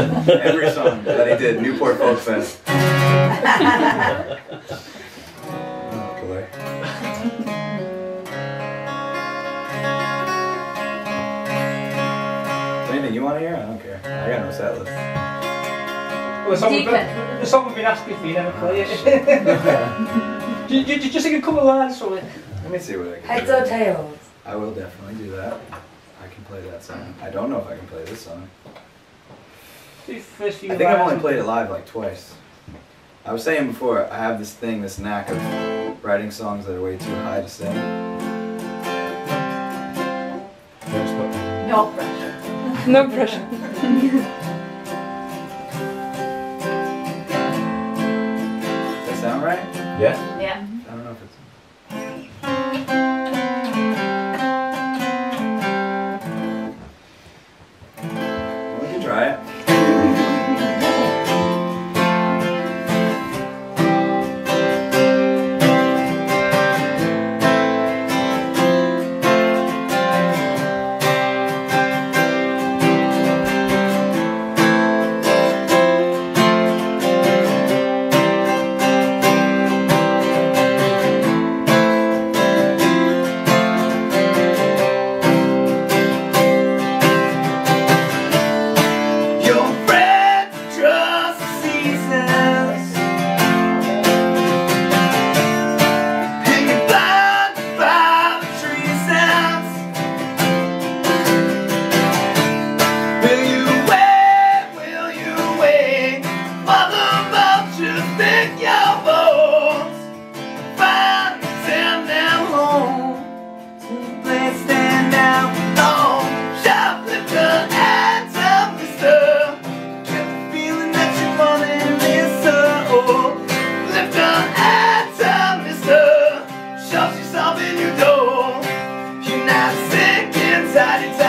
Every song that he did, Newport Folk Fest. oh boy. Anything you want to hear? I don't care. I got no set list. Well, the song, we've been, end. the song we've been asking for, you never play it. do, do, do, just sing a couple of lines from it. Let me see what I can Heads do. or tails? I will definitely do that. I can play that song. I don't know if I can play this song. Do the first few I think I've only played it live like twice. I was saying before, I have this thing, this knack of writing songs that are way too high to sing. No pressure. No pressure. Does that sound right? Yeah. Inside,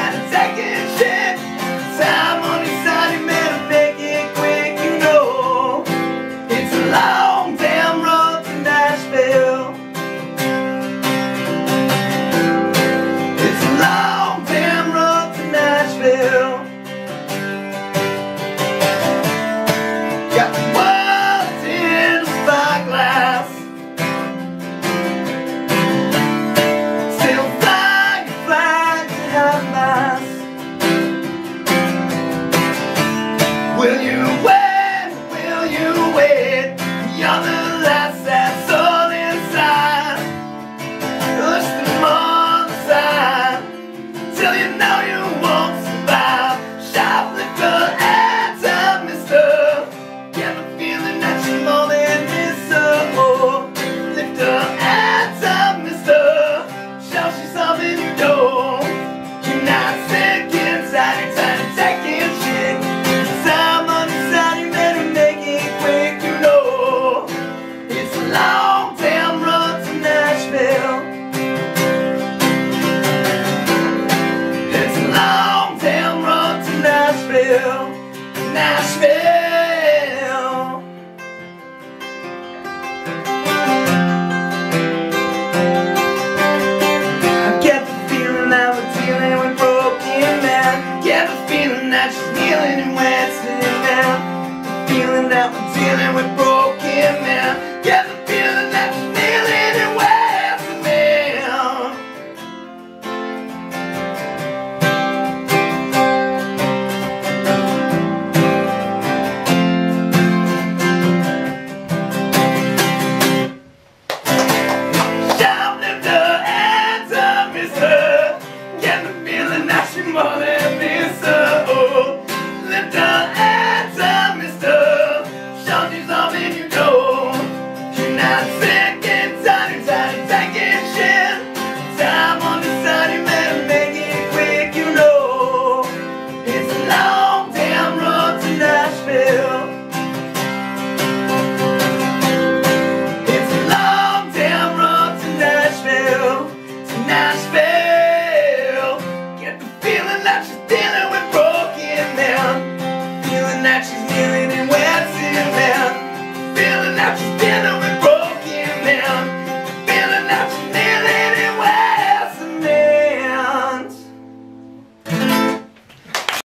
You're the last kneeling and wet sitting down. Feeling that we're dealing with broken men.